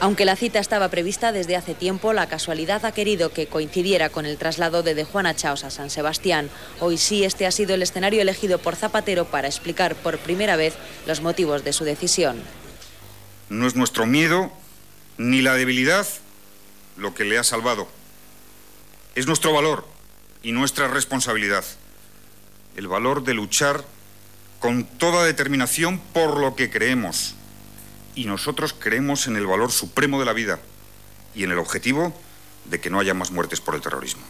Aunque la cita estaba prevista desde hace tiempo, la casualidad ha querido que coincidiera con el traslado de De Juana Chaos a San Sebastián. Hoy sí, este ha sido el escenario elegido por Zapatero para explicar por primera vez los motivos de su decisión. No es nuestro miedo ni la debilidad lo que le ha salvado. Es nuestro valor y nuestra responsabilidad. El valor de luchar con toda determinación por lo que creemos y nosotros creemos en el valor supremo de la vida y en el objetivo de que no haya más muertes por el terrorismo.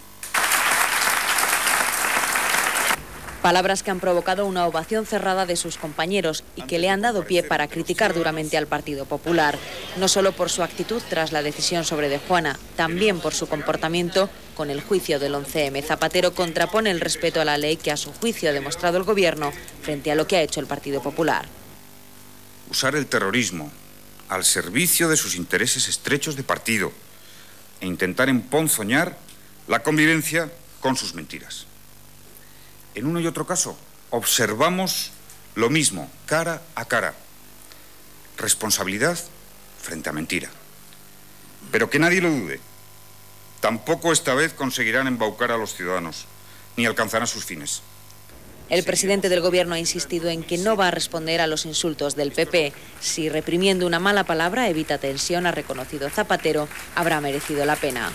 Palabras que han provocado una ovación cerrada de sus compañeros y que le han dado pie para criticar duramente al Partido Popular, no solo por su actitud tras la decisión sobre De Juana, también por su comportamiento con el juicio del 11M. Zapatero contrapone el respeto a la ley que a su juicio ha demostrado el Gobierno frente a lo que ha hecho el Partido Popular usar el terrorismo al servicio de sus intereses estrechos de partido e intentar emponzoñar la convivencia con sus mentiras. En uno y otro caso, observamos lo mismo, cara a cara. Responsabilidad frente a mentira. Pero que nadie lo dude. Tampoco esta vez conseguirán embaucar a los ciudadanos, ni alcanzarán sus fines. El presidente del Gobierno ha insistido en que no va a responder a los insultos del PP. Si reprimiendo una mala palabra evita tensión, ha reconocido Zapatero, habrá merecido la pena.